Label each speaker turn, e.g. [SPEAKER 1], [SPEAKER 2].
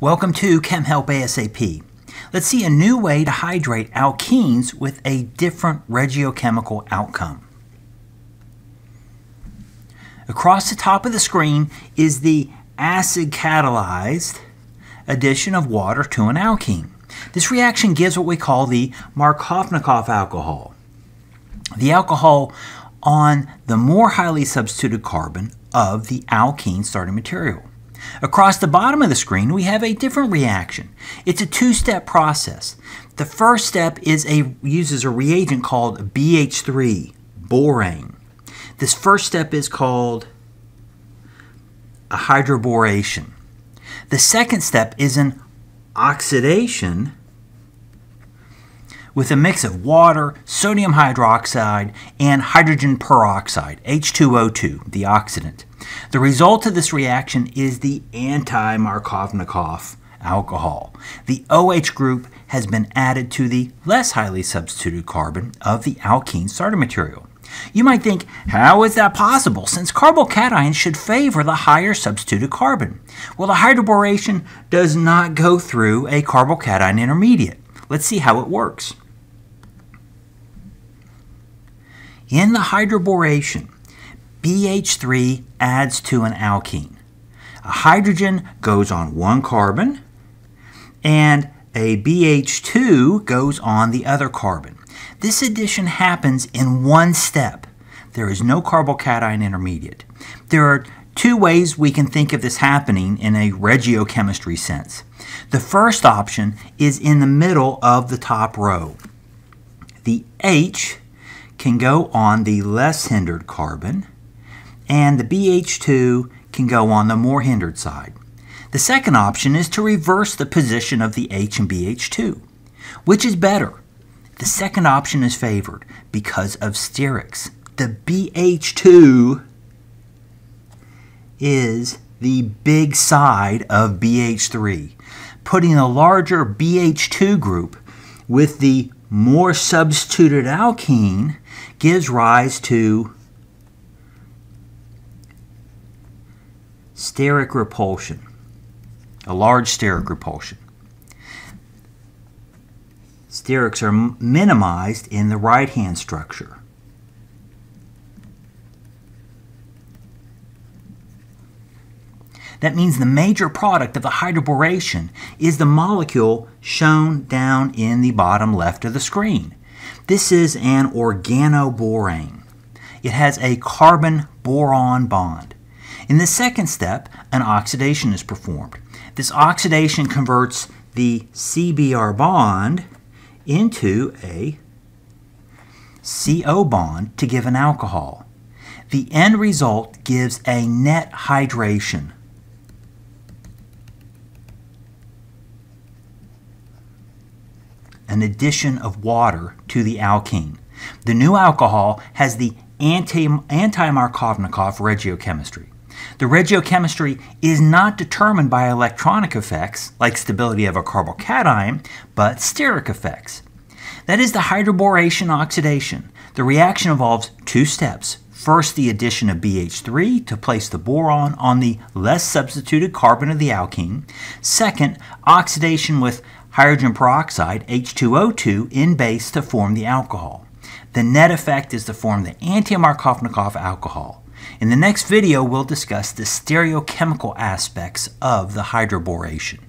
[SPEAKER 1] Welcome to ChemHelp ASAP. Let's see a new way to hydrate alkenes with a different regiochemical outcome. Across the top of the screen is the acid catalyzed addition of water to an alkene. This reaction gives what we call the Markovnikov alcohol. The alcohol on the more highly substituted carbon of the alkene starting material. Across the bottom of the screen, we have a different reaction. It's a two-step process. The first step is a uses a reagent called BH3, borane. This first step is called a hydroboration. The second step is an oxidation with a mix of water, sodium hydroxide, and hydrogen peroxide, H2O2, the oxidant. The result of this reaction is the anti-Markovnikov alcohol. The OH group has been added to the less highly substituted carbon of the alkene starting material. You might think, how is that possible since carbocations should favor the higher substituted carbon? Well, the hydroboration does not go through a carbocation intermediate. Let's see how it works. In the hydroboration, BH3 adds to an alkene. A hydrogen goes on one carbon, and a BH2 goes on the other carbon. This addition happens in one step. There is no carbocation intermediate. There are two ways we can think of this happening in a regiochemistry sense. The first option is in the middle of the top row. The H can go on the less hindered carbon, and the BH2 can go on the more hindered side. The second option is to reverse the position of the H and BH2. Which is better? The second option is favored because of sterics. The BH2 is the big side of BH3, putting a larger BH2 group with the more substituted alkene gives rise to steric repulsion, a large steric repulsion. Sterics are minimized in the right-hand structure. That means the major product of the hydroboration is the molecule shown down in the bottom left of the screen. This is an organoborane. It has a carbon-boron bond. In the second step, an oxidation is performed. This oxidation converts the CB bond into a CO bond to give an alcohol. The end result gives a net hydration. An addition of water to the alkene. The new alcohol has the anti-Markovnikov regiochemistry. The regiochemistry is not determined by electronic effects, like stability of a carbocation, but steric effects. That is the hydroboration oxidation. The reaction involves two steps. First, the addition of BH3 to place the boron on the less substituted carbon of the alkene. Second, oxidation with hydrogen peroxide, H2O2, in base to form the alcohol. The net effect is to form the anti-Markovnikov alcohol. In the next video, we'll discuss the stereochemical aspects of the hydroboration.